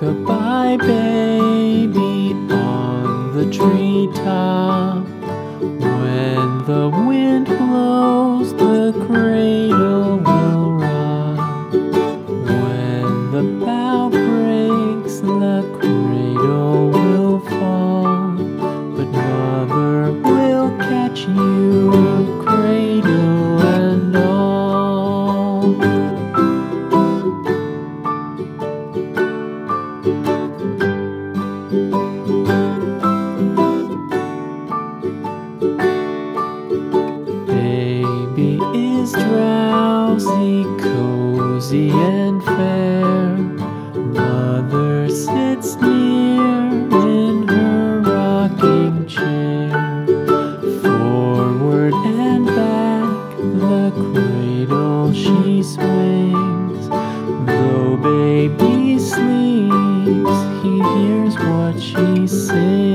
Rock-a-bye baby on the treetop. When the you cradle and all. Baby is drowsy, cozy and fair. Mother sits near. his. Though baby sleeps, he hears what she sings.